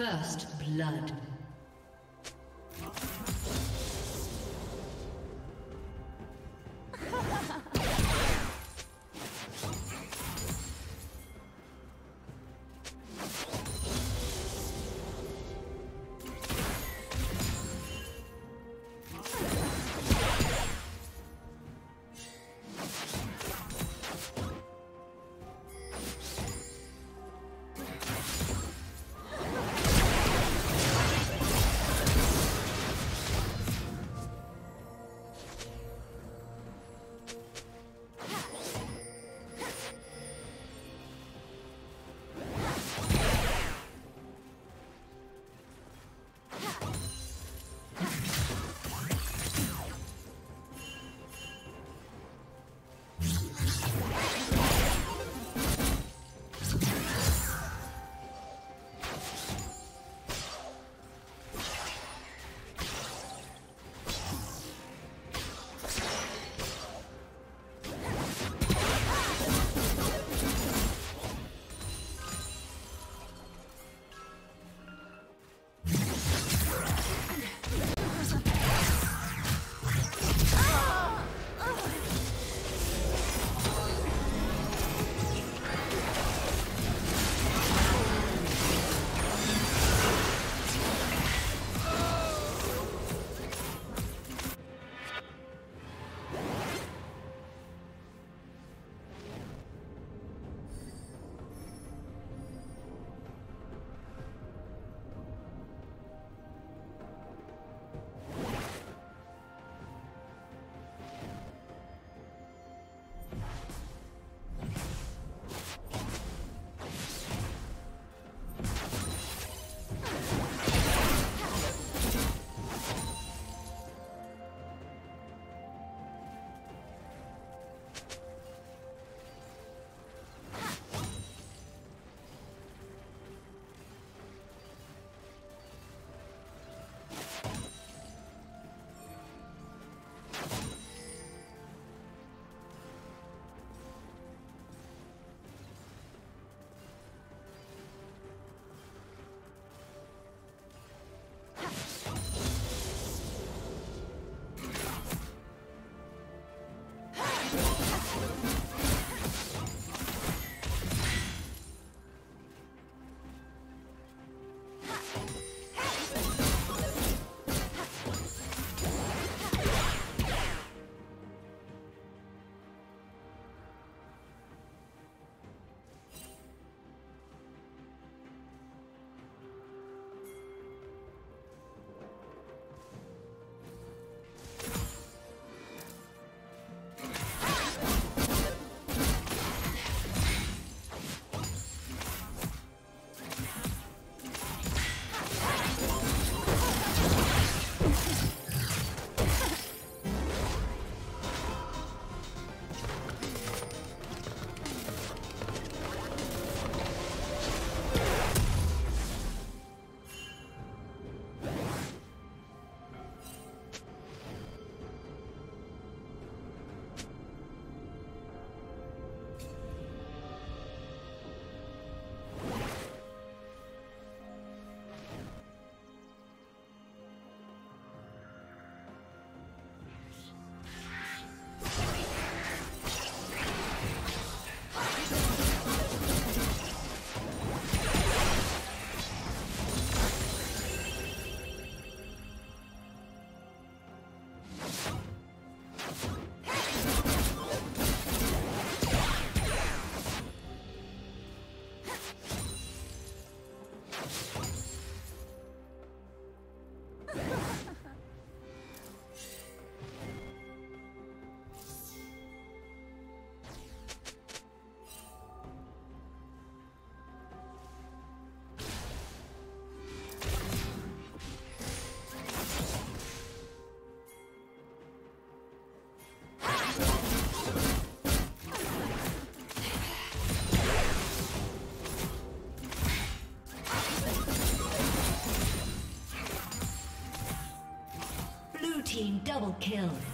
First blood. Kill.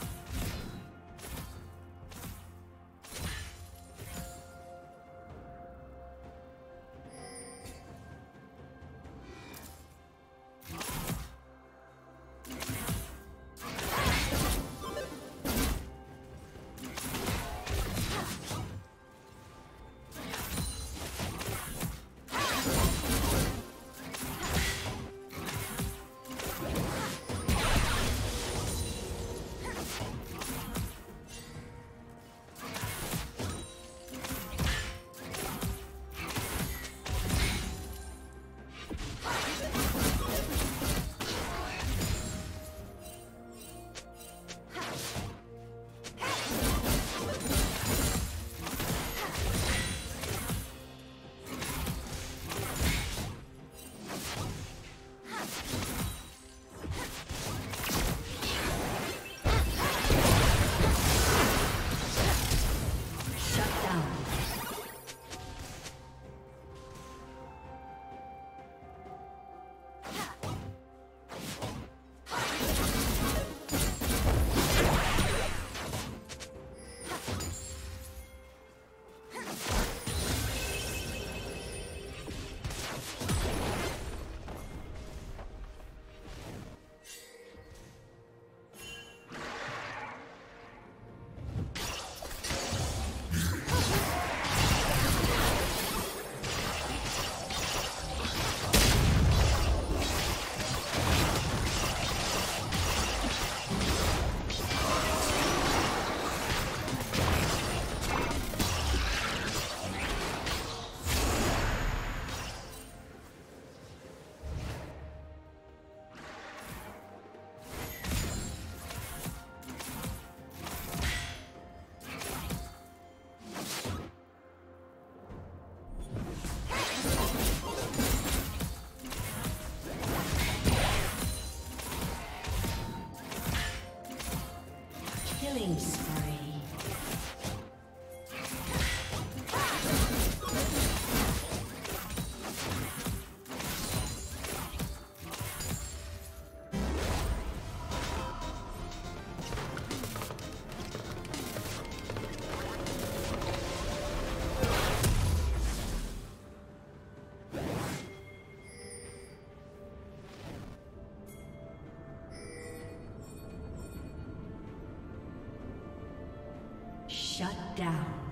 Shut down.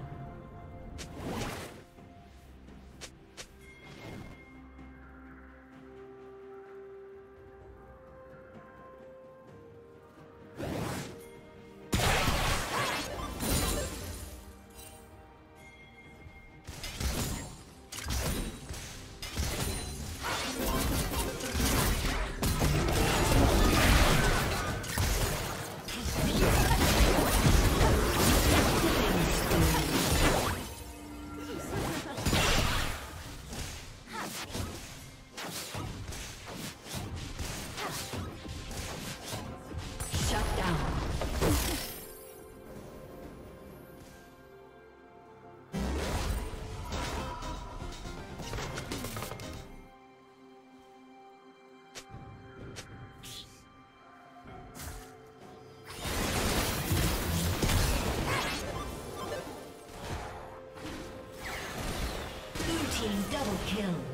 Team double kill.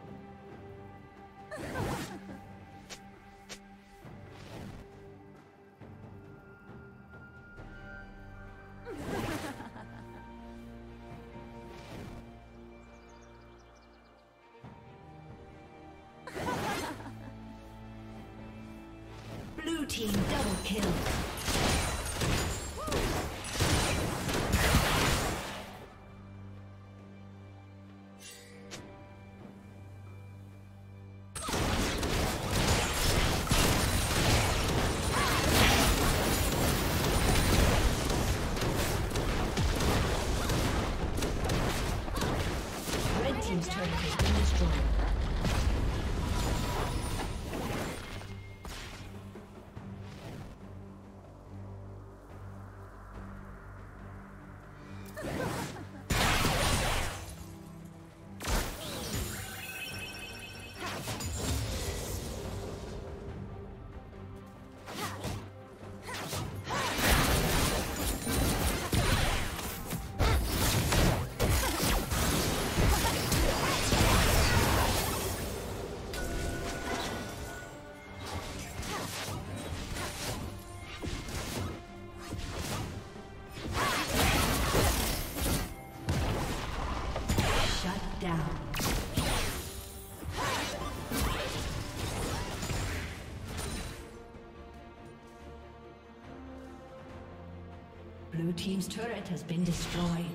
Blue team's turret has been destroyed.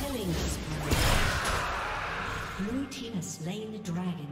Killing spree. Blue team has slain the dragon.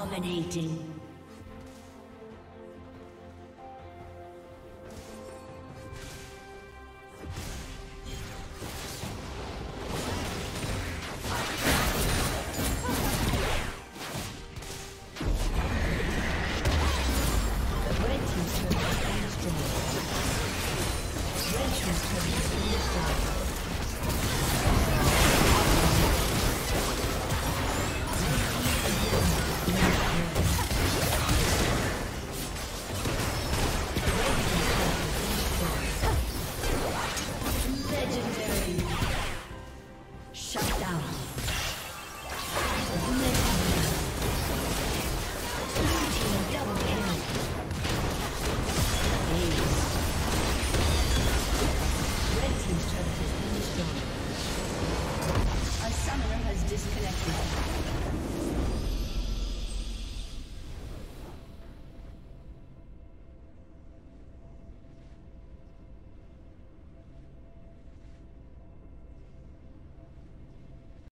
Dominating.